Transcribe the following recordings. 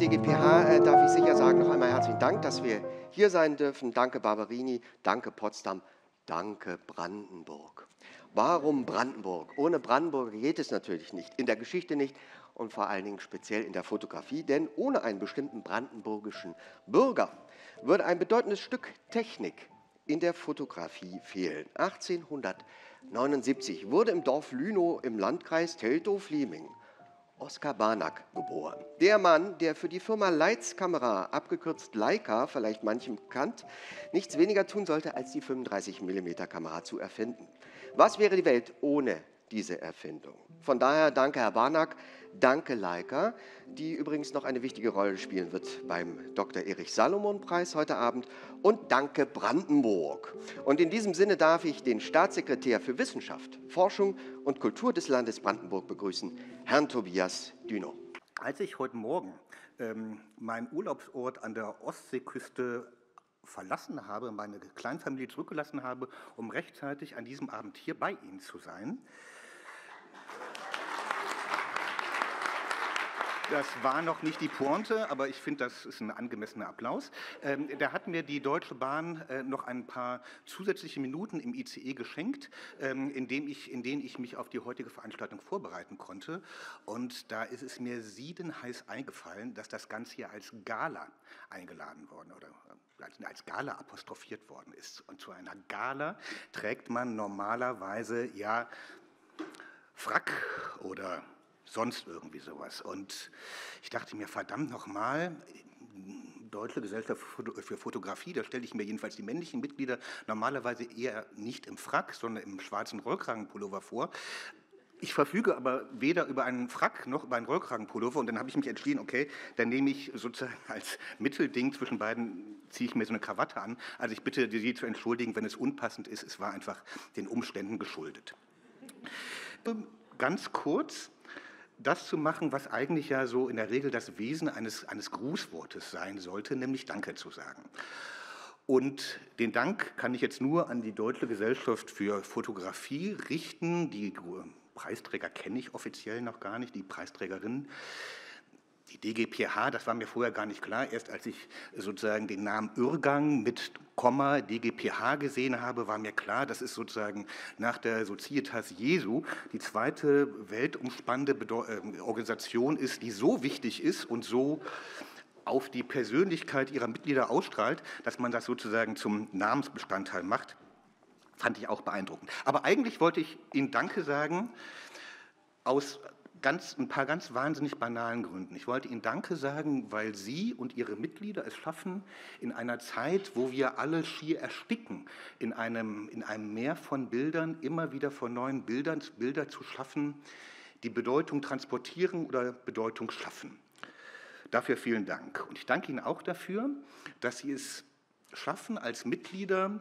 DGPH äh, darf ich sicher sagen, noch einmal herzlichen Dank, dass wir hier sein dürfen. Danke Barberini, danke Potsdam, danke Brandenburg. Warum Brandenburg? Ohne Brandenburg geht es natürlich nicht, in der Geschichte nicht und vor allen Dingen speziell in der Fotografie, denn ohne einen bestimmten brandenburgischen Bürger würde ein bedeutendes Stück Technik in der Fotografie fehlen. 1879 wurde im Dorf Lünow im Landkreis Teltow-Flieming Oskar Barnack geboren. Der Mann, der für die Firma Leitz Kamera, abgekürzt Leica, vielleicht manchem bekannt, nichts weniger tun sollte, als die 35 mm Kamera zu erfinden. Was wäre die Welt ohne diese Erfindung? Von daher danke Herr Barnack, danke Leica, die übrigens noch eine wichtige Rolle spielen wird beim Dr. Erich Salomon Preis heute Abend und danke Brandenburg. Und in diesem Sinne darf ich den Staatssekretär für Wissenschaft, Forschung und Kultur des Landes Brandenburg begrüßen, Herrn Tobias Düno. Als ich heute Morgen ähm, meinen Urlaubsort an der Ostseeküste verlassen habe, meine Kleinfamilie zurückgelassen habe, um rechtzeitig an diesem Abend hier bei Ihnen zu sein, Das war noch nicht die Pointe, aber ich finde, das ist ein angemessener Applaus. Ähm, da hat mir die Deutsche Bahn äh, noch ein paar zusätzliche Minuten im ICE geschenkt, ähm, in, dem ich, in denen ich mich auf die heutige Veranstaltung vorbereiten konnte. Und da ist es mir siedenheiß eingefallen, dass das Ganze hier als Gala eingeladen worden oder äh, als Gala apostrophiert worden ist. Und zu einer Gala trägt man normalerweise ja Frack oder sonst irgendwie sowas. Und ich dachte mir, verdammt nochmal, Deutsche Gesellschaft für Fotografie, da stelle ich mir jedenfalls die männlichen Mitglieder normalerweise eher nicht im Frack, sondern im schwarzen Rollkragenpullover vor. Ich verfüge aber weder über einen Frack noch über einen Rollkragenpullover und dann habe ich mich entschieden, okay, dann nehme ich sozusagen als Mittelding zwischen beiden, ziehe ich mir so eine Krawatte an. Also ich bitte Sie zu entschuldigen, wenn es unpassend ist, es war einfach den Umständen geschuldet. Ganz kurz, das zu machen, was eigentlich ja so in der Regel das Wesen eines, eines Grußwortes sein sollte, nämlich Danke zu sagen. Und den Dank kann ich jetzt nur an die Deutsche Gesellschaft für Fotografie richten. Die Preisträger kenne ich offiziell noch gar nicht, die Preisträgerin die DGPH, das war mir vorher gar nicht klar, erst als ich sozusagen den Namen Irrgang mit Komma DGPH gesehen habe, war mir klar, das ist sozusagen nach der Societas Jesu die zweite weltumspannende äh, Organisation ist, die so wichtig ist und so auf die Persönlichkeit ihrer Mitglieder ausstrahlt, dass man das sozusagen zum Namensbestandteil macht. Fand ich auch beeindruckend. Aber eigentlich wollte ich Ihnen Danke sagen aus ganz, ein paar ganz wahnsinnig banalen Gründen. Ich wollte Ihnen Danke sagen, weil Sie und Ihre Mitglieder es schaffen, in einer Zeit, wo wir alle schier ersticken, in einem, in einem Meer von Bildern, immer wieder von neuen Bildern, Bilder zu schaffen, die Bedeutung transportieren oder Bedeutung schaffen. Dafür vielen Dank. Und ich danke Ihnen auch dafür, dass Sie es schaffen, als Mitglieder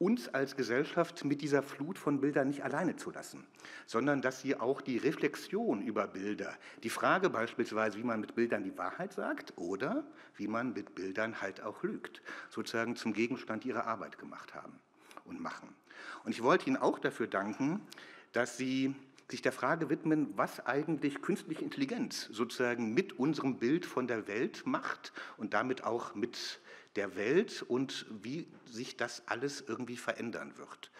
uns als Gesellschaft mit dieser Flut von Bildern nicht alleine zu lassen, sondern dass sie auch die Reflexion über Bilder, die Frage beispielsweise, wie man mit Bildern die Wahrheit sagt oder wie man mit Bildern halt auch lügt, sozusagen zum Gegenstand ihrer Arbeit gemacht haben und machen. Und ich wollte Ihnen auch dafür danken, dass Sie sich der Frage widmen, was eigentlich künstliche Intelligenz sozusagen mit unserem Bild von der Welt macht und damit auch mit der Welt und wie sich das alles irgendwie verändern wird.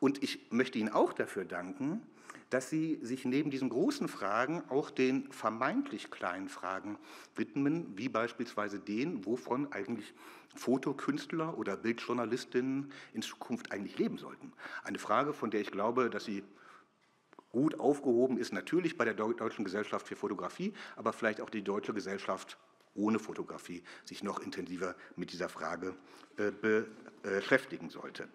Und ich möchte Ihnen auch dafür danken, dass Sie sich neben diesen großen Fragen auch den vermeintlich kleinen Fragen widmen, wie beispielsweise den, wovon eigentlich Fotokünstler oder Bildjournalistinnen in Zukunft eigentlich leben sollten. Eine Frage, von der ich glaube, dass sie gut aufgehoben ist, natürlich bei der Deutschen Gesellschaft für Fotografie, aber vielleicht auch die Deutsche Gesellschaft ohne Fotografie sich noch intensiver mit dieser Frage äh, beschäftigen sollte.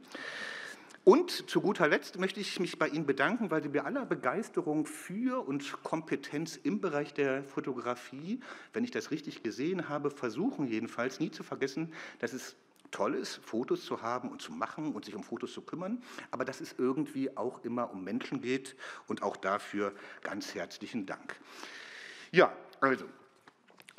Und zu guter Letzt möchte ich mich bei Ihnen bedanken, weil Sie bei aller Begeisterung für und Kompetenz im Bereich der Fotografie, wenn ich das richtig gesehen habe, versuchen jedenfalls nie zu vergessen, dass es toll ist, Fotos zu haben und zu machen und sich um Fotos zu kümmern, aber dass es irgendwie auch immer um Menschen geht und auch dafür ganz herzlichen Dank. Ja, also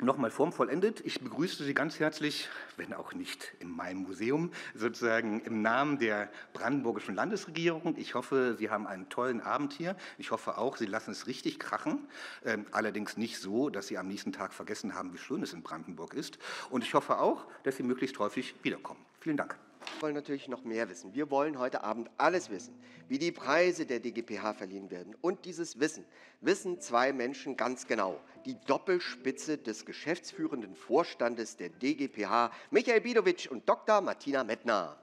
nochmal formvollendet. Ich begrüße Sie ganz herzlich, wenn auch nicht in meinem Museum, sozusagen im Namen der brandenburgischen Landesregierung. Ich hoffe, Sie haben einen tollen Abend hier. Ich hoffe auch, Sie lassen es richtig krachen. Ähm, allerdings nicht so, dass Sie am nächsten Tag vergessen haben, wie schön es in Brandenburg ist. Und ich hoffe auch, dass Sie möglichst häufig wiederkommen. Vielen Dank. Wir wollen natürlich noch mehr wissen. Wir wollen heute Abend alles wissen, wie die Preise der DGPH verliehen werden. Und dieses Wissen wissen zwei Menschen ganz genau. Die Doppelspitze des geschäftsführenden Vorstandes der DGPH, Michael Bidowitsch und Dr. Martina Mettner.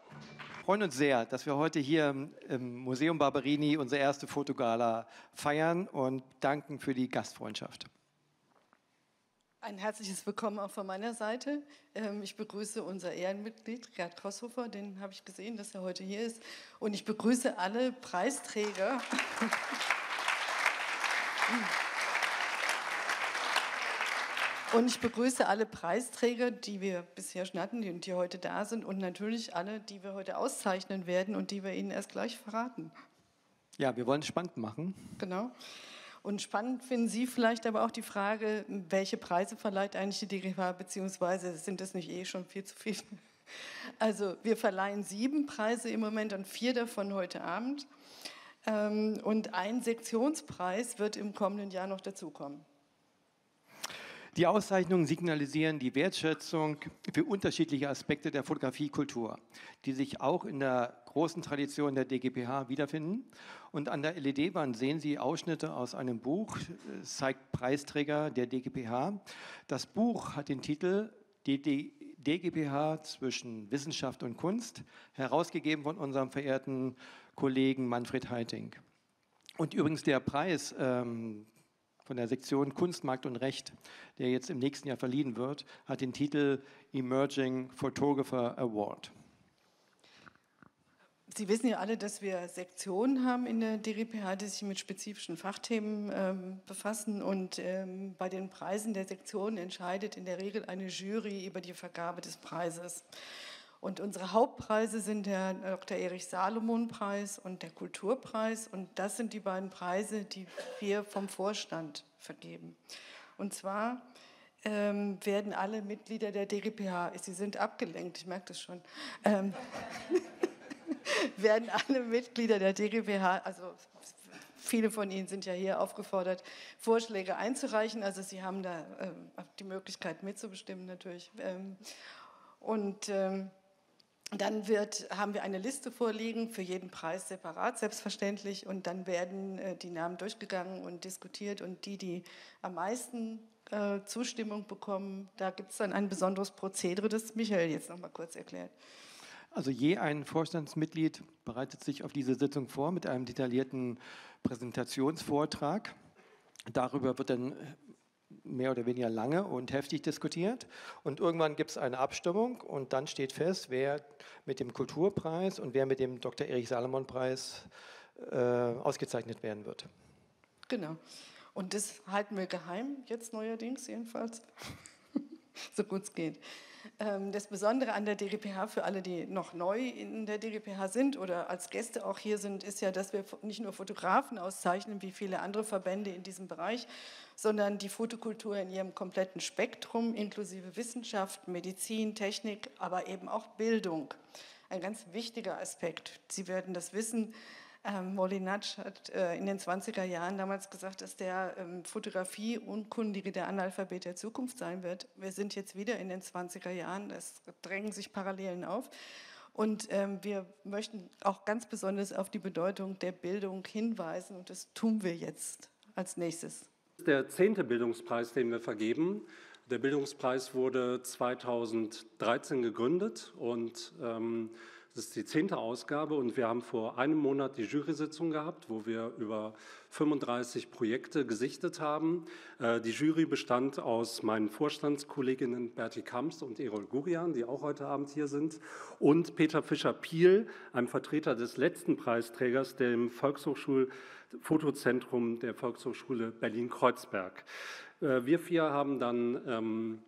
Wir freuen uns sehr, dass wir heute hier im Museum Barberini unsere erste Fotogala feiern und danken für die Gastfreundschaft. Ein herzliches Willkommen auch von meiner Seite. Ähm, ich begrüße unser Ehrenmitglied Gerd Krosshofer, den habe ich gesehen, dass er heute hier ist. Und ich begrüße alle Preisträger. Und ich begrüße alle Preisträger, die wir bisher schon hatten und die heute da sind und natürlich alle, die wir heute auszeichnen werden und die wir Ihnen erst gleich verraten. Ja, wir wollen es spannend machen. Genau. Und spannend finden Sie vielleicht aber auch die Frage, welche Preise verleiht eigentlich die DGH, beziehungsweise sind das nicht eh schon viel zu viel? Also wir verleihen sieben Preise im Moment und vier davon heute Abend. Ähm, und ein Sektionspreis wird im kommenden Jahr noch dazukommen. Die Auszeichnungen signalisieren die Wertschätzung für unterschiedliche Aspekte der Fotografiekultur, die sich auch in der großen Tradition der DGPH wiederfinden. Und an der LED-Wand sehen Sie Ausschnitte aus einem Buch, es zeigt Preisträger der DGPH. Das Buch hat den Titel Die DGPH zwischen Wissenschaft und Kunst, herausgegeben von unserem verehrten Kollegen Manfred Heiting. Und übrigens der Preis ähm, von der Sektion Kunst, Markt und Recht, der jetzt im nächsten Jahr verliehen wird, hat den Titel Emerging Photographer Award. Sie wissen ja alle, dass wir Sektionen haben in der DGPH, die sich mit spezifischen Fachthemen ähm, befassen. Und ähm, bei den Preisen der Sektionen entscheidet in der Regel eine Jury über die Vergabe des Preises. Und unsere Hauptpreise sind der Dr. Erich Salomon Preis und der Kulturpreis. Und das sind die beiden Preise, die wir vom Vorstand vergeben. Und zwar ähm, werden alle Mitglieder der DGPH, Sie sind abgelenkt, ich merke das schon, ähm, werden alle Mitglieder der DGPH, also viele von Ihnen sind ja hier aufgefordert, Vorschläge einzureichen. Also Sie haben da äh, die Möglichkeit mitzubestimmen natürlich. Ähm, und ähm, dann wird, haben wir eine Liste vorliegen, für jeden Preis separat, selbstverständlich. Und dann werden äh, die Namen durchgegangen und diskutiert. Und die, die am meisten äh, Zustimmung bekommen, da gibt es dann ein besonderes Prozedere, das Michael jetzt noch mal kurz erklärt. Also je ein Vorstandsmitglied bereitet sich auf diese Sitzung vor mit einem detaillierten Präsentationsvortrag. Darüber wird dann mehr oder weniger lange und heftig diskutiert. Und irgendwann gibt es eine Abstimmung und dann steht fest, wer mit dem Kulturpreis und wer mit dem Dr. Erich Salomon-Preis äh, ausgezeichnet werden wird. Genau. Und das halten wir geheim, jetzt neuerdings jedenfalls, so gut es geht. Ähm, das Besondere an der DGPH für alle, die noch neu in der DGPH sind oder als Gäste auch hier sind, ist ja, dass wir nicht nur Fotografen auszeichnen, wie viele andere Verbände in diesem Bereich, sondern die Fotokultur in ihrem kompletten Spektrum, inklusive Wissenschaft, Medizin, Technik, aber eben auch Bildung. Ein ganz wichtiger Aspekt. Sie werden das wissen. Ähm, Molinatsch hat äh, in den 20er Jahren damals gesagt, dass der ähm, Fotografie-Unkundige der Analphabet der Zukunft sein wird. Wir sind jetzt wieder in den 20er Jahren, es drängen sich Parallelen auf. Und ähm, wir möchten auch ganz besonders auf die Bedeutung der Bildung hinweisen und das tun wir jetzt als nächstes. Der zehnte Bildungspreis, den wir vergeben. Der Bildungspreis wurde 2013 gegründet und ähm, das ist die zehnte Ausgabe und wir haben vor einem Monat die Jury-Sitzung gehabt, wo wir über 35 Projekte gesichtet haben. Äh, die Jury bestand aus meinen Vorstandskolleginnen Berti Kamps und Erol Gurian, die auch heute Abend hier sind, und Peter Fischer-Piel, einem Vertreter des letzten Preisträgers, dem Volkshochschul-Fotozentrum der Volkshochschule Berlin-Kreuzberg. Äh, wir vier haben dann ähm,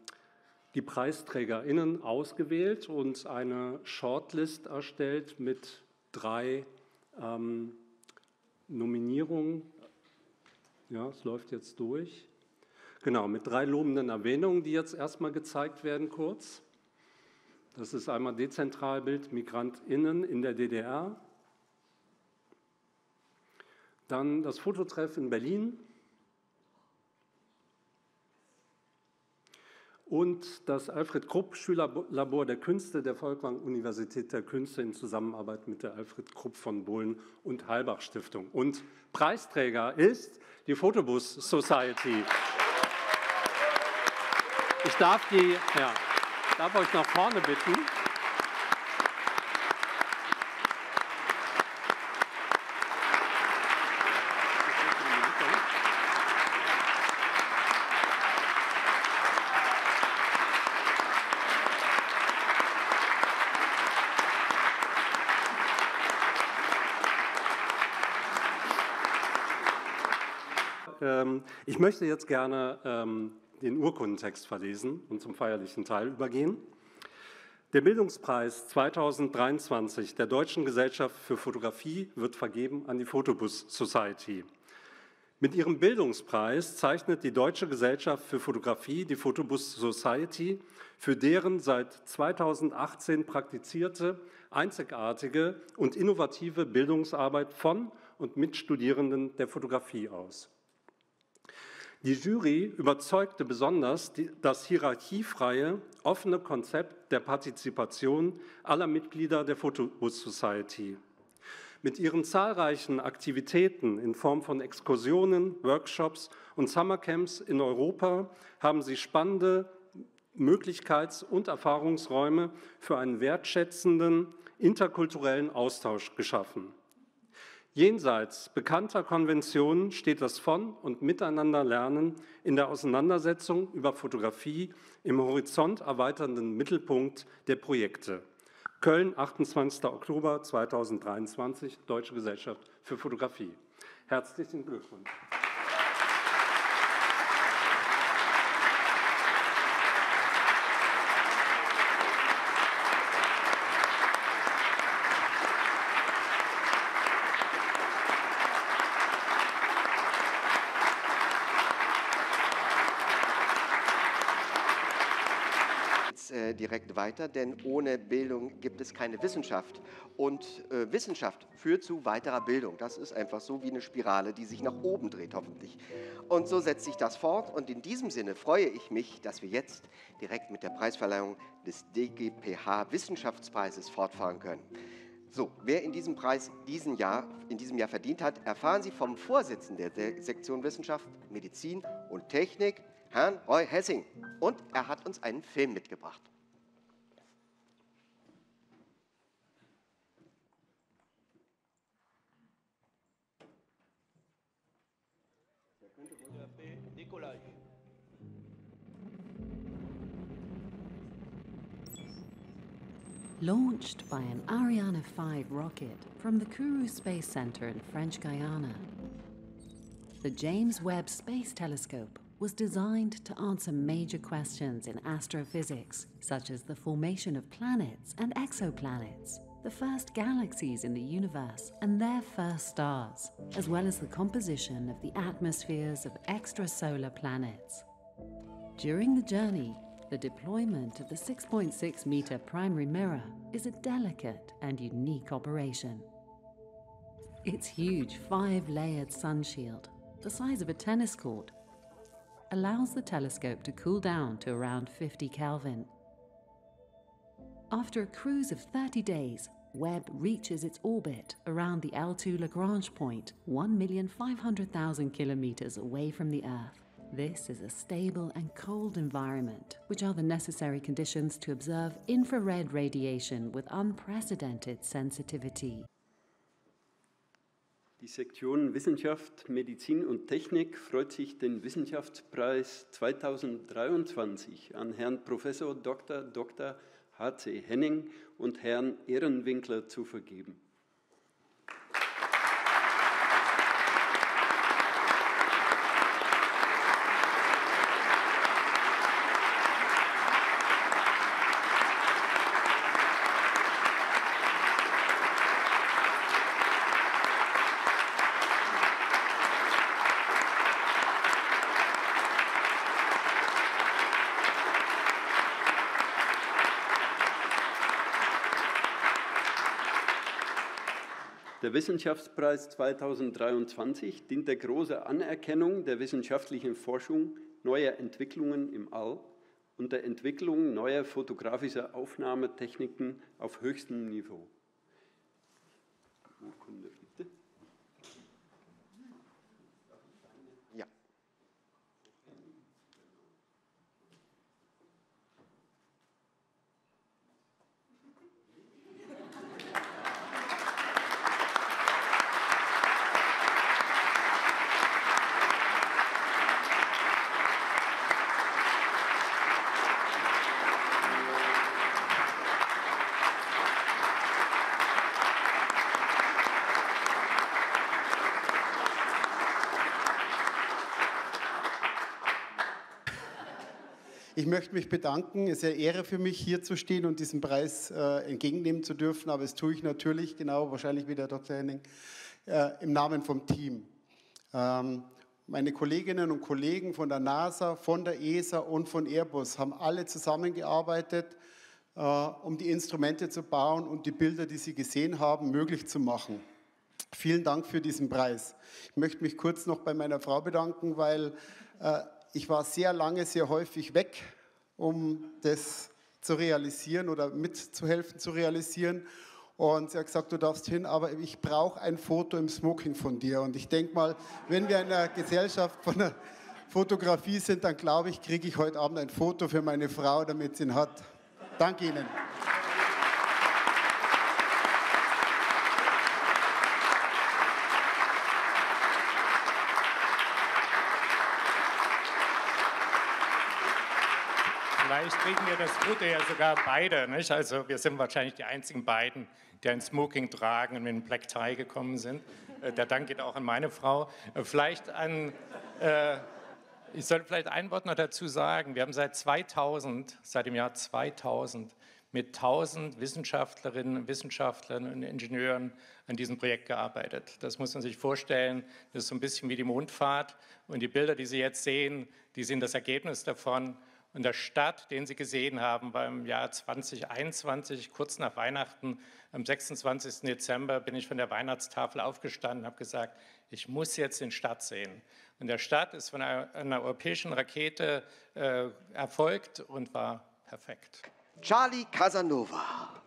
die PreisträgerInnen ausgewählt und eine Shortlist erstellt mit drei ähm, Nominierungen. Ja, es läuft jetzt durch. Genau, mit drei lobenden Erwähnungen, die jetzt erstmal gezeigt werden kurz. Das ist einmal Dezentralbild MigrantInnen in der DDR. Dann das Fototreff in Berlin. Und das Alfred Krupp Schülerlabor der Künste der Volkwang Universität der Künste in Zusammenarbeit mit der Alfred Krupp von Bohlen und Halbach Stiftung. Und Preisträger ist die Photobus Society. Ich darf, die, ja, darf euch nach vorne bitten. Ähm, ich möchte jetzt gerne ähm, den Urkundentext verlesen und zum feierlichen Teil übergehen. Der Bildungspreis 2023 der Deutschen Gesellschaft für Fotografie wird vergeben an die Photobus Society. Mit ihrem Bildungspreis zeichnet die Deutsche Gesellschaft für Fotografie die Photobus Society für deren seit 2018 praktizierte, einzigartige und innovative Bildungsarbeit von und mit Studierenden der Fotografie aus. Die Jury überzeugte besonders das hierarchiefreie, offene Konzept der Partizipation aller Mitglieder der Photobus Society. Mit ihren zahlreichen Aktivitäten in Form von Exkursionen, Workshops und Summercamps in Europa haben sie spannende Möglichkeits- und Erfahrungsräume für einen wertschätzenden interkulturellen Austausch geschaffen. Jenseits bekannter Konventionen steht das Von- und Miteinanderlernen in der Auseinandersetzung über Fotografie im horizont erweiternden Mittelpunkt der Projekte. Köln, 28. Oktober 2023, Deutsche Gesellschaft für Fotografie. Herzlichen Glückwunsch. Direkt weiter, denn ohne Bildung gibt es keine Wissenschaft. Und äh, Wissenschaft führt zu weiterer Bildung. Das ist einfach so wie eine Spirale, die sich nach oben dreht, hoffentlich. Und so setzt sich das fort. Und in diesem Sinne freue ich mich, dass wir jetzt direkt mit der Preisverleihung des DGPH Wissenschaftspreises fortfahren können. So, wer in diesem Preis diesen Jahr, in diesem Jahr verdient hat, erfahren Sie vom Vorsitzenden der Sektion Wissenschaft, Medizin und Technik, Herrn Roy Hessing. Und er hat uns einen Film mitgebracht. Launched by an Ariane 5 rocket from the Kourou Space Center in French Guiana, the James Webb Space Telescope was designed to answer major questions in astrophysics, such as the formation of planets and exoplanets, the first galaxies in the universe and their first stars, as well as the composition of the atmospheres of extrasolar planets. During the journey, the deployment of the 6.6 meter primary mirror is a delicate and unique operation. Its huge five layered sunshield, the size of a tennis court, allows the telescope to cool down to around 50 Kelvin. After a cruise of 30 days, Webb reaches its orbit around the L2 Lagrange point, 1,500,000 kilometers away from the Earth. This is a stable and cold environment, which are the necessary conditions to observe infrared radiation with unprecedented sensitivity. Die Sektion Wissenschaft, Medizin und Technik freut sich, den Wissenschaftspreis 2023 an Herrn Professor Dr. Dr. H.C. Henning und Herrn Ehrenwinkler zu vergeben. Der Wissenschaftspreis 2023 dient der großen Anerkennung der wissenschaftlichen Forschung, neuer Entwicklungen im All und der Entwicklung neuer fotografischer Aufnahmetechniken auf höchstem Niveau. Urkunde Ich möchte mich bedanken. Es ist eine Ehre für mich, hier zu stehen und diesen Preis äh, entgegennehmen zu dürfen. Aber das tue ich natürlich, genau, wahrscheinlich wie der Dr. Henning, äh, im Namen vom Team. Ähm, meine Kolleginnen und Kollegen von der NASA, von der ESA und von Airbus haben alle zusammengearbeitet, äh, um die Instrumente zu bauen und die Bilder, die Sie gesehen haben, möglich zu machen. Vielen Dank für diesen Preis. Ich möchte mich kurz noch bei meiner Frau bedanken, weil äh, ich war sehr lange, sehr häufig weg, um das zu realisieren oder mitzuhelfen zu realisieren. Und sie hat gesagt, du darfst hin, aber ich brauche ein Foto im Smoking von dir. Und ich denke mal, wenn wir in einer Gesellschaft von der Fotografie sind, dann glaube ich, kriege ich heute Abend ein Foto für meine Frau, damit sie ihn hat. Danke Ihnen. Vielleicht kriegen wir das Foto ja sogar beide. Nicht? Also wir sind wahrscheinlich die einzigen beiden, die ein Smoking tragen und mit einem Black Tie gekommen sind. Äh, der Dank geht auch an meine Frau. Äh, vielleicht an, äh, ich sollte vielleicht ein Wort noch dazu sagen. Wir haben seit 2000, seit dem Jahr 2000 mit 1000 Wissenschaftlerinnen, Wissenschaftlern und Ingenieuren an diesem Projekt gearbeitet. Das muss man sich vorstellen. Das ist so ein bisschen wie die Mondfahrt. Und die Bilder, die Sie jetzt sehen, die sind das Ergebnis davon. Und der Start, den Sie gesehen haben, war im Jahr 2021, kurz nach Weihnachten, am 26. Dezember, bin ich von der Weihnachtstafel aufgestanden und habe gesagt, ich muss jetzt den Start sehen. Und der Start ist von einer, einer europäischen Rakete äh, erfolgt und war perfekt. Charlie Casanova.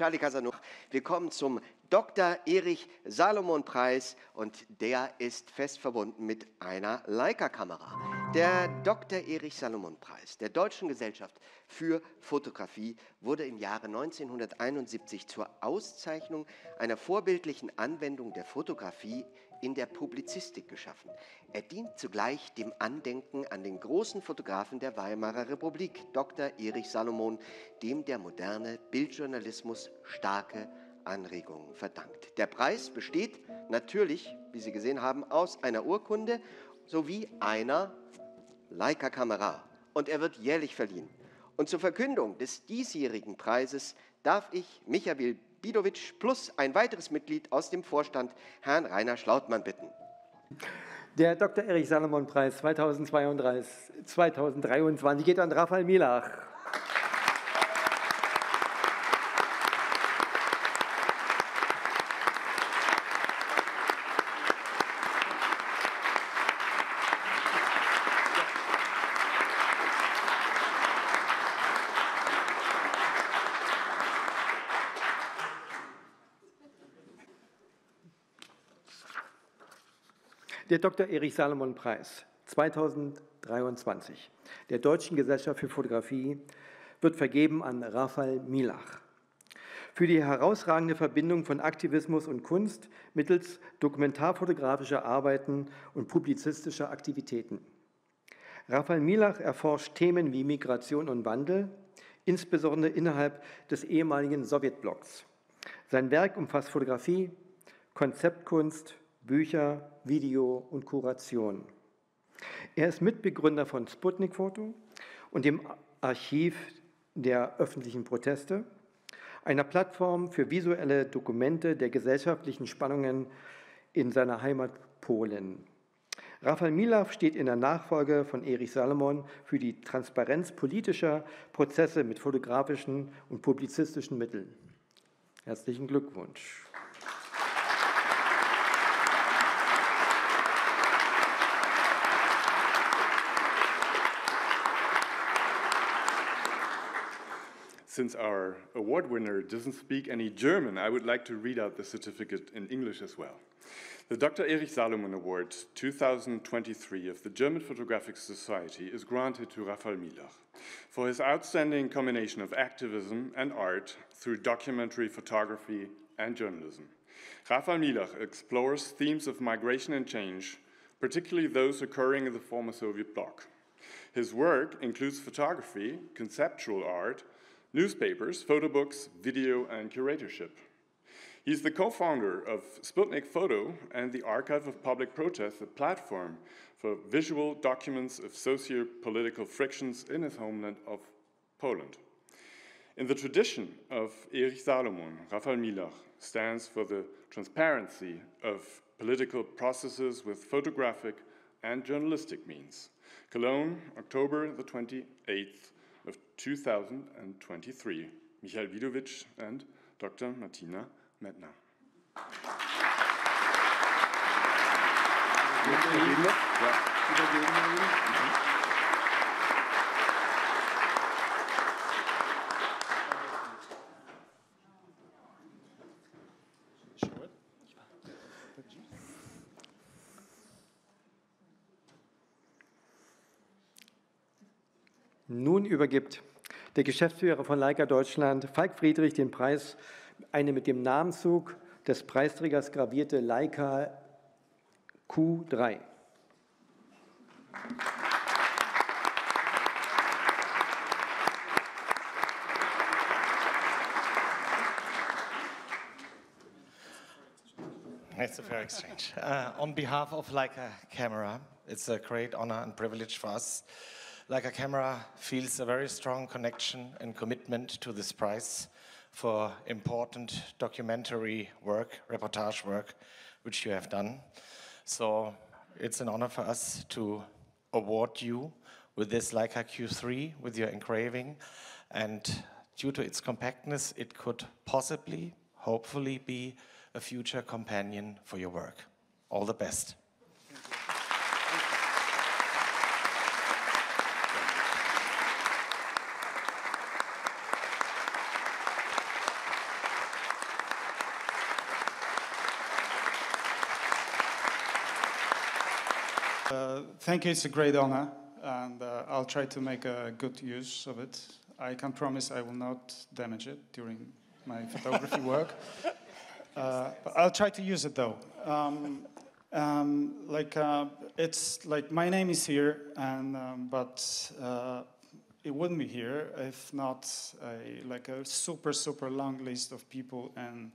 Charlie Casanova. Wir kommen zum Dr. Erich Salomon Preis und der ist fest verbunden mit einer Leica-Kamera. Der Dr. Erich Salomon Preis der Deutschen Gesellschaft für Fotografie wurde im Jahre 1971 zur Auszeichnung einer vorbildlichen Anwendung der Fotografie in der Publizistik geschaffen. Er dient zugleich dem Andenken an den großen Fotografen der Weimarer Republik, Dr. Erich Salomon, dem der moderne Bildjournalismus starke Anregungen verdankt. Der Preis besteht natürlich, wie Sie gesehen haben, aus einer Urkunde sowie einer Leica-Kamera und er wird jährlich verliehen. Und zur Verkündung des diesjährigen Preises darf ich Michael Bidovic plus ein weiteres Mitglied aus dem Vorstand, Herrn Rainer Schlautmann, bitten. Der Dr. Erich Salomon Preis 2022, 2023 geht an Raphael Milach. Der Dr. Erich Salomon Preis 2023 der Deutschen Gesellschaft für Fotografie wird vergeben an Rafael Milach für die herausragende Verbindung von Aktivismus und Kunst mittels dokumentarfotografischer Arbeiten und publizistischer Aktivitäten. Rafael Milach erforscht Themen wie Migration und Wandel, insbesondere innerhalb des ehemaligen Sowjetblocks. Sein Werk umfasst Fotografie, Konzeptkunst, Bücher, Video und Kuration. Er ist Mitbegründer von Sputnik Foto und dem Archiv der öffentlichen Proteste einer Plattform für visuelle Dokumente der gesellschaftlichen Spannungen in seiner Heimat Polen. Rafael Milaw steht in der Nachfolge von Erich Salomon für die Transparenz politischer Prozesse mit fotografischen und publizistischen Mitteln. Herzlichen Glückwunsch. Since our award winner doesn't speak any German, I would like to read out the certificate in English as well. The Dr. Erich Salomon Award 2023 of the German Photographic Society is granted to Raphael Milach for his outstanding combination of activism and art through documentary photography and journalism. Raphael Milach explores themes of migration and change, particularly those occurring in the former Soviet bloc. His work includes photography, conceptual art, newspapers, photo books, video, and curatorship. He's the co founder of Sputnik Photo and the Archive of Public Protest, a platform for visual documents of socio political frictions in his homeland of Poland. In the tradition of Erich Salomon, Raphael Milach stands for the transparency of political processes with photographic and journalistic means. Cologne, October the 28th, of 2023. Michael Widovic and Dr. Martina Mettner. Nun übergibt der Geschäftsführer von Leica Deutschland, Falk Friedrich, den Preis, eine mit dem Namenzug des Preisträgers gravierte Leica Q3. It's a fair exchange. Uh, on behalf of Leica Camera, it's a great honor and privilege for us Leica Camera feels a very strong connection and commitment to this prize for important documentary work, reportage work, which you have done. So it's an honor for us to award you with this Leica Q3 with your engraving. And due to its compactness, it could possibly, hopefully, be a future companion for your work. All the best. Thank you. It's a great honor, and uh, I'll try to make a good use of it. I can promise I will not damage it during my photography work. Uh, but I'll try to use it though. Um, um, like uh, it's like my name is here, and um, but uh, it wouldn't be here if not a, like a super super long list of people and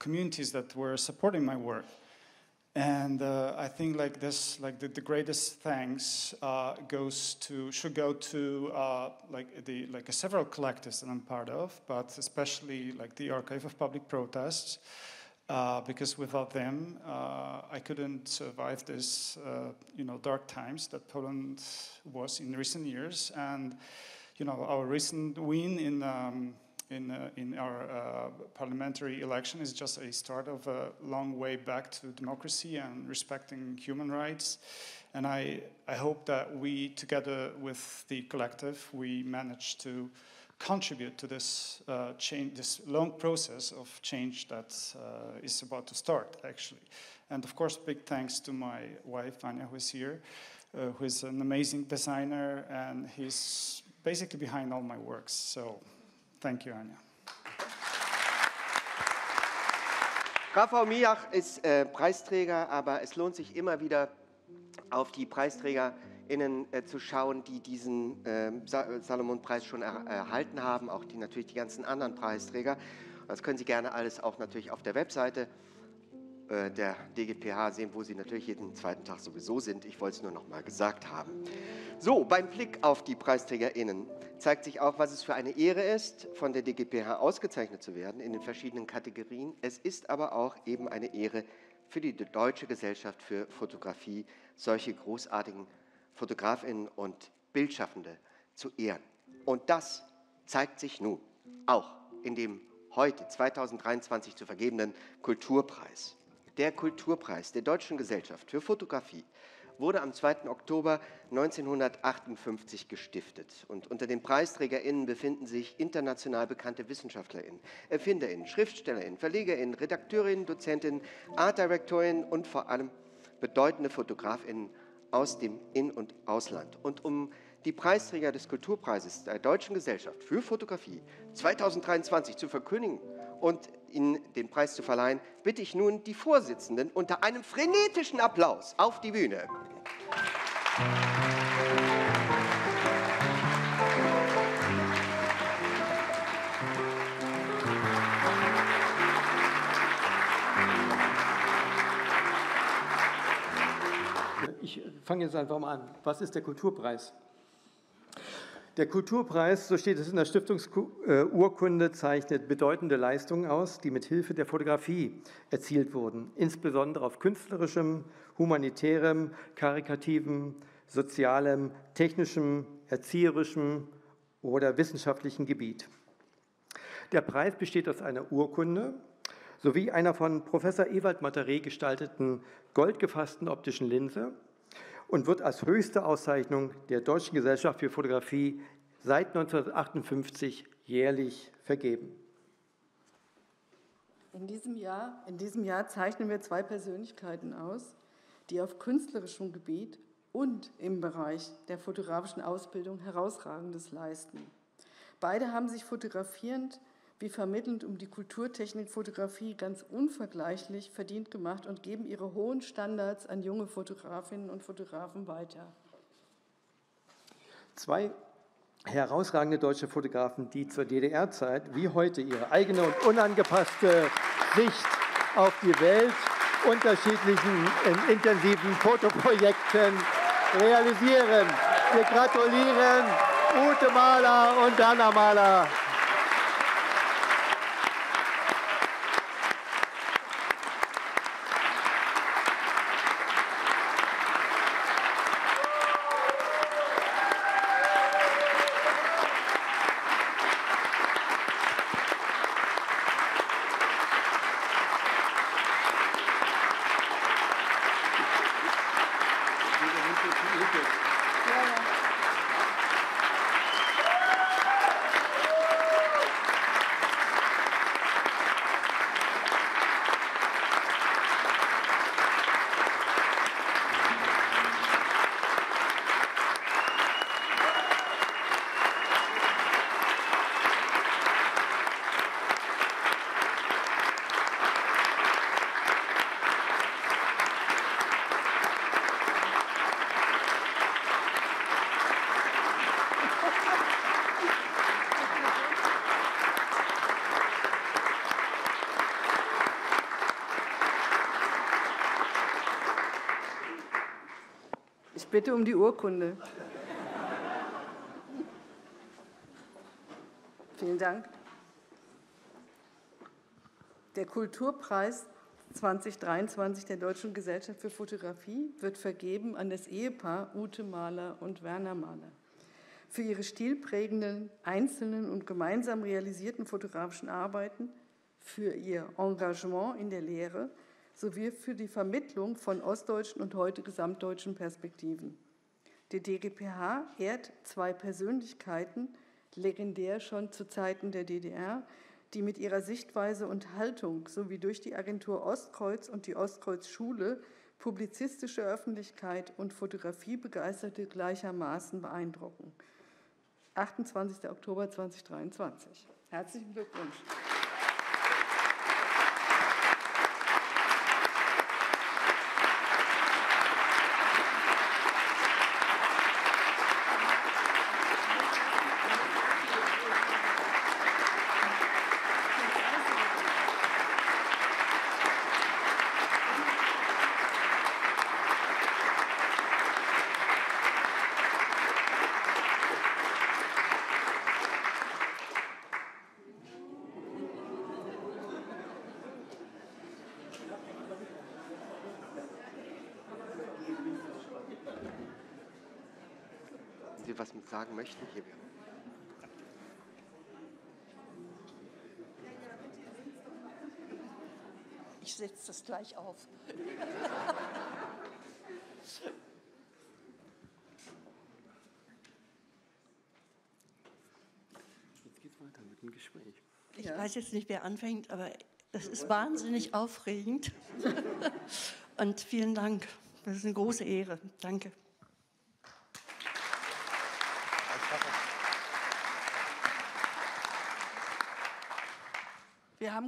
communities that were supporting my work. And uh, I think like this, like the, the greatest thanks uh, goes to should go to uh, like the like several collectives that I'm part of, but especially like the Archive of Public Protests, uh, because without them uh, I couldn't survive this uh, you know dark times that Poland was in recent years, and you know our recent win in. Um, in, uh, in our uh, parliamentary election is just a start of a long way back to democracy and respecting human rights. And I, I hope that we, together with the collective, we manage to contribute to this uh, change, this long process of change that uh, is about to start, actually. And of course, big thanks to my wife, Anya, who is here, uh, who is an amazing designer, and he's basically behind all my works. So thank you, Anja. KV Miach ist äh, Preisträger, aber es lohnt sich immer wieder auf die PreisträgerInnen äh, zu schauen, die diesen äh, Salomon-Preis schon er erhalten haben, auch die natürlich die ganzen anderen Preisträger. Das können Sie gerne alles auch natürlich auf der Webseite äh, der DGPH sehen, wo Sie natürlich jeden zweiten Tag sowieso sind. Ich wollte es nur noch mal gesagt haben. So, beim Blick auf die PreisträgerInnen zeigt sich auch, was es für eine Ehre ist, von der DGPH ausgezeichnet zu werden in den verschiedenen Kategorien. Es ist aber auch eben eine Ehre für die Deutsche Gesellschaft für Fotografie, solche großartigen Fotografinnen und Bildschaffende zu ehren. Und das zeigt sich nun auch in dem heute 2023 zu vergebenen Kulturpreis. Der Kulturpreis der Deutschen Gesellschaft für Fotografie wurde am 2. Oktober 1958 gestiftet. Und unter den PreisträgerInnen befinden sich international bekannte WissenschaftlerInnen, ErfinderInnen, SchriftstellerInnen, VerlegerInnen, RedakteurInnen, DozentInnen, ArtDirektorinnen und vor allem bedeutende FotografInnen aus dem In- und Ausland. Und um die Preisträger des Kulturpreises der Deutschen Gesellschaft für Fotografie 2023 zu verkündigen und Ihnen den Preis zu verleihen, bitte ich nun die Vorsitzenden unter einem frenetischen Applaus auf die Bühne. Ich fange jetzt einfach mal an. Was ist der Kulturpreis? Der Kulturpreis, so steht es in der Stiftungsurkunde, zeichnet bedeutende Leistungen aus, die mit Hilfe der Fotografie erzielt wurden, insbesondere auf künstlerischem, humanitärem, karikativem, sozialem, technischem, erzieherischem oder wissenschaftlichem Gebiet. Der Preis besteht aus einer Urkunde sowie einer von Professor Ewald Mataré gestalteten goldgefassten optischen Linse und wird als höchste Auszeichnung der Deutschen Gesellschaft für Fotografie seit 1958 jährlich vergeben. In diesem, Jahr, in diesem Jahr zeichnen wir zwei Persönlichkeiten aus, die auf künstlerischem Gebiet und im Bereich der fotografischen Ausbildung herausragendes leisten. Beide haben sich fotografierend wie vermittelnd um die Kulturtechnikfotografie ganz unvergleichlich verdient gemacht und geben ihre hohen Standards an junge Fotografinnen und Fotografen weiter. Zwei herausragende deutsche Fotografen, die zur DDR-Zeit wie heute ihre eigene und unangepasste Sicht auf die Welt unterschiedlichen intensiven Fotoprojekten realisieren. Wir gratulieren Ute Mahler und Dana Mahler. Bitte um die Urkunde. Vielen Dank. Der Kulturpreis 2023 der Deutschen Gesellschaft für Fotografie wird vergeben an das Ehepaar Ute Mahler und Werner Mahler für ihre stilprägenden, einzelnen und gemeinsam realisierten fotografischen Arbeiten, für ihr Engagement in der Lehre sowie für die Vermittlung von ostdeutschen und heute gesamtdeutschen Perspektiven. Die DGPH ehrt zwei Persönlichkeiten, legendär schon zu Zeiten der DDR, die mit ihrer Sichtweise und Haltung sowie durch die Agentur Ostkreuz und die Ostkreuz Schule publizistische Öffentlichkeit und Fotografiebegeisterte gleichermaßen beeindrucken. 28. Oktober 2023. Herzlichen Glückwunsch. Sie was sagen möchten? Hier. Ich setze das gleich auf. Jetzt geht's weiter mit dem Gespräch. Ich weiß jetzt nicht, wer anfängt, aber es ist wahnsinnig aufregend. Und vielen Dank. Das ist eine große Ehre. Danke.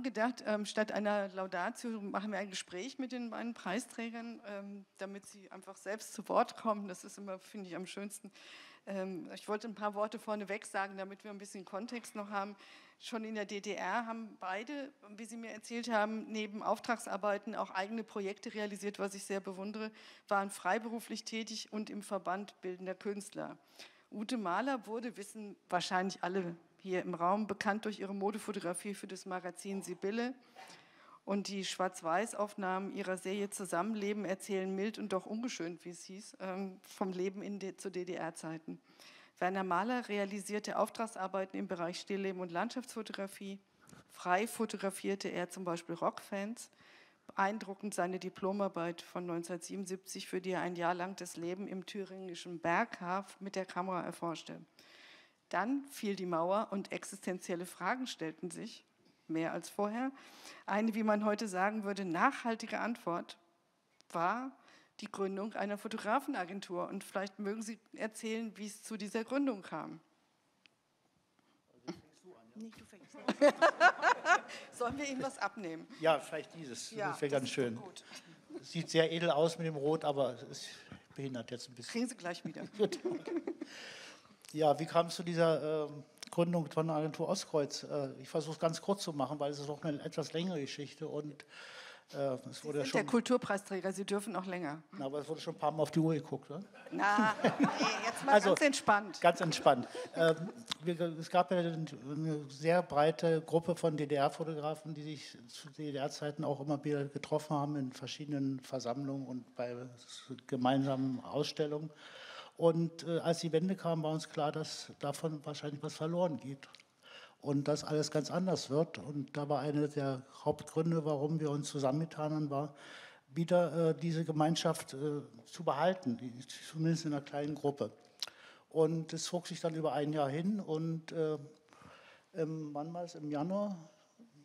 Gedacht, ähm, statt einer Laudatio machen wir ein Gespräch mit den beiden Preisträgern, ähm, damit sie einfach selbst zu Wort kommen. Das ist immer, finde ich, am schönsten. Ähm, ich wollte ein paar Worte vorneweg sagen, damit wir ein bisschen Kontext noch haben. Schon in der DDR haben beide, wie Sie mir erzählt haben, neben Auftragsarbeiten auch eigene Projekte realisiert, was ich sehr bewundere, waren freiberuflich tätig und im Verband bildender Künstler. Ute Mahler wurde, wissen wahrscheinlich alle hier im Raum, bekannt durch ihre Modefotografie für das Magazin Sibylle. Und die Schwarz-Weiß-Aufnahmen ihrer Serie Zusammenleben erzählen mild und doch ungeschönt, wie es hieß, ähm, vom Leben in de zu DDR-Zeiten. Werner Mahler realisierte Auftragsarbeiten im Bereich Stillleben und Landschaftsfotografie. Frei fotografierte er zum Beispiel Rockfans. Beeindruckend seine Diplomarbeit von 1977, für die er ein Jahr lang das Leben im thüringischen Berghaf mit der Kamera erforschte. Dann fiel die Mauer und existenzielle Fragen stellten sich, mehr als vorher. Eine, wie man heute sagen würde, nachhaltige Antwort war die Gründung einer Fotografenagentur. Und vielleicht mögen Sie erzählen, wie es zu dieser Gründung kam. Nee, du fängst an. Sollen wir ihm was abnehmen? Ja, vielleicht dieses. Ja, das wäre ganz ist schön. gut. Sieht sehr edel aus mit dem Rot, aber es behindert jetzt ein bisschen. Kriegen Sie gleich wieder. Ja, wie kam es zu dieser ähm, Gründung von der Agentur Ostkreuz? Äh, ich versuche es ganz kurz zu machen, weil es ist auch eine etwas längere Geschichte und äh, es wurde ja Sind der schon, Kulturpreisträger, Sie dürfen auch länger. na, aber es wurde schon ein paar Mal auf die Uhr geguckt. Ne? Na, jetzt mal Also, ganz entspannt. Ganz entspannt. Ähm, wir, es gab ja eine sehr breite Gruppe von DDR-Fotografen, die sich zu DDR-Zeiten auch immer wieder getroffen haben in verschiedenen Versammlungen und bei gemeinsamen Ausstellungen. Und äh, als die Wende kam, war uns klar, dass davon wahrscheinlich was verloren geht und dass alles ganz anders wird. Und da war einer der Hauptgründe, warum wir uns zusammengetan haben, war, wieder äh, diese Gemeinschaft äh, zu behalten, zumindest in einer kleinen Gruppe. Und es zog sich dann über ein Jahr hin und äh, im, wann war es? Im Januar,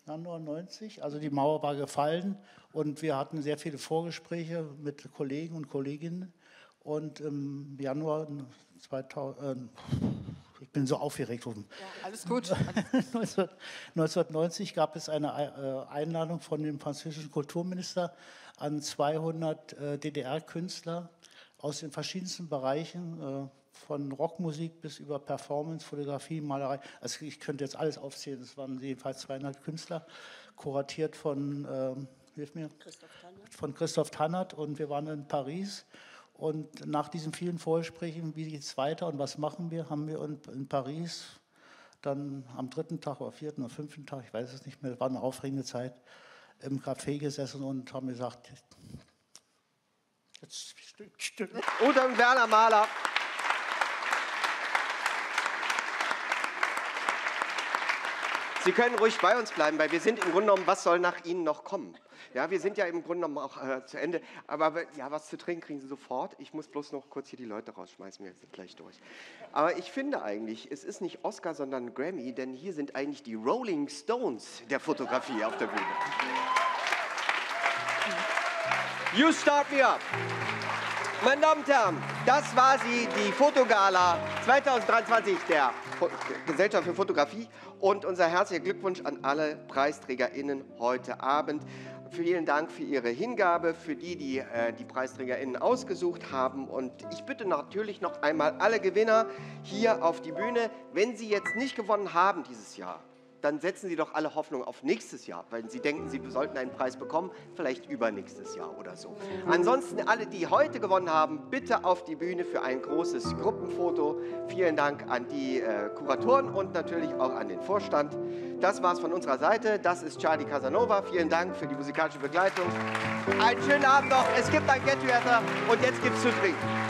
Januar 90, also die Mauer war gefallen und wir hatten sehr viele Vorgespräche mit Kollegen und Kolleginnen. Und im Januar 2000, äh, ich bin so aufgeregt. Ja, alles gut. 1990 gab es eine äh, Einladung von dem französischen Kulturminister an 200 äh, DDR-Künstler aus den verschiedensten Bereichen, äh, von Rockmusik bis über Performance, Fotografie, Malerei. Also ich könnte jetzt alles aufzählen. Es waren jedenfalls 200 Künstler, kuratiert von, ähm, hilf mir, von Christoph Tannert und wir waren in Paris. Und nach diesen vielen Vorgesprächen, wie geht es weiter und was machen wir, haben wir in, Paris dann am dritten Tag oder vierten oder fünften Tag, ich weiß es nicht mehr, war eine aufregende Zeit, im Café gesessen und haben gesagt, jetzt still. Oder und Werner Mahler. Sie können ruhig bei uns bleiben, weil wir sind im Grunde genommen, was soll nach Ihnen noch kommen? Ja, wir sind ja im Grunde genommen auch äh, zu Ende. Aber ja, was zu trinken kriegen Sie sofort. Ich muss bloß noch kurz hier die Leute rausschmeißen, wir sind gleich durch. Aber ich finde eigentlich, es ist nicht Oscar, sondern Grammy, denn hier sind eigentlich die Rolling Stones der Fotografie auf der Bühne. You Start Me Up. Meine Damen und Herren, das war sie, die Fotogala 2023 der Gesellschaft für Fotografie und unser herzlicher Glückwunsch an alle PreisträgerInnen heute Abend. Vielen Dank für Ihre Hingabe, für die, die äh, die PreisträgerInnen ausgesucht haben. Und ich bitte natürlich noch einmal alle Gewinner hier auf die Bühne. Wenn Sie jetzt nicht gewonnen haben dieses Jahr, dann setzen Sie doch alle Hoffnung auf nächstes Jahr, weil Sie denken, Sie sollten einen Preis bekommen, vielleicht übernächstes Jahr oder so. Ansonsten alle, die heute gewonnen haben, bitte auf die Bühne für ein großes Gruppenfoto. Vielen Dank an die äh, Kuratoren und natürlich auch an den Vorstand. Das war's von unserer Seite. Das ist Charlie Casanova. Vielen Dank für die musikalische Begleitung. Einen schönen Abend noch. Es gibt ein Get Together und jetzt gibt's zu trinken.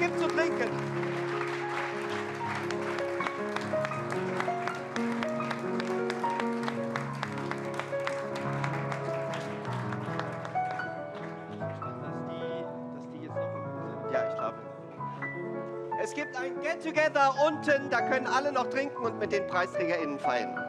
Gibt zu trinken. Es gibt ein Get-Together unten, da können alle noch trinken und mit den PreisträgerInnen feiern.